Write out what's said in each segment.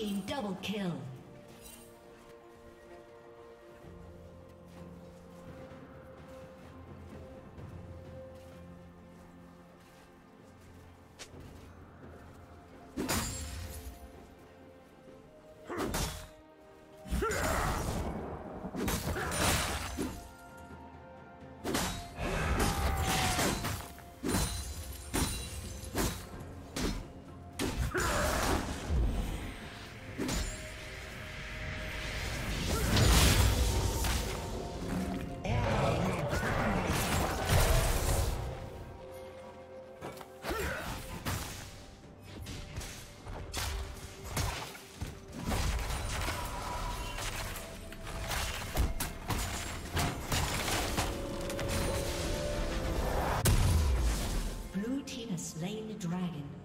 team double kill. Huh. slain the dragon.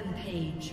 Rampage.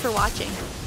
For watching.